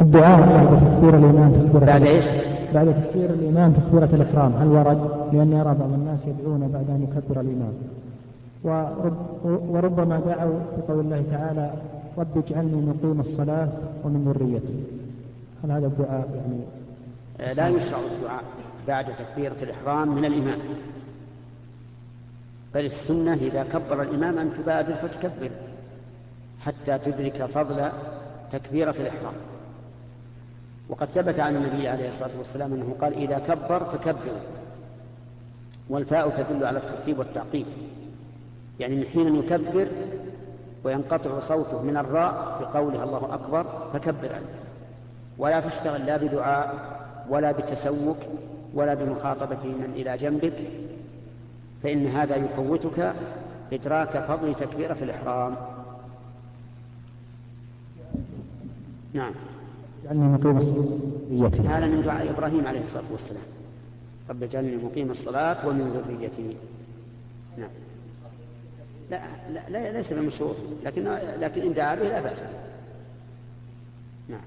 الدعاء بعد تكبير الإمام تكبيرة بعد إيش؟ بعد تكبير الإمام تكبيرة الإحرام. هل ورد؟ لأني أرى بعض الناس يدعون بعد أن يكبر الإمام ورب وربما دعوا بقول الله تعالى رب اجعلني مقيم الصلاة ومن ذريتي. هل هذا الدعاء يعني آه، لا يشرع الدعاء بعد تكبيرة الإحرام من الإمام بل السنة إذا كبر الإمام أن تبادر فتكبر حتى تدرك فضل تكبيرة الإحرام. وقد ثبت عن النبي عليه الصلاة والسلام أنه قال إذا كبر فكبروا والفاء تدل على الترتيب والتعقيب يعني من حين يكبر وينقطع صوته من الراء في قولها الله أكبر فكبر أنت ولا تشتغل لا بدعاء ولا بتسوك ولا بمخاطبة من إلى جنبك فإن هذا يفوتك إدراك فضل تكبيرة الإحرام. نعم. اجعلني مقيم الصلاة هذا من دعاء إبراهيم عليه الصلاة والسلام. رب اجعلني مقيم الصلاة ومن ذريتي. نعم. لا, لا, لا ليس بمشروع لكن لكن إن دعا به لا بأس نعم.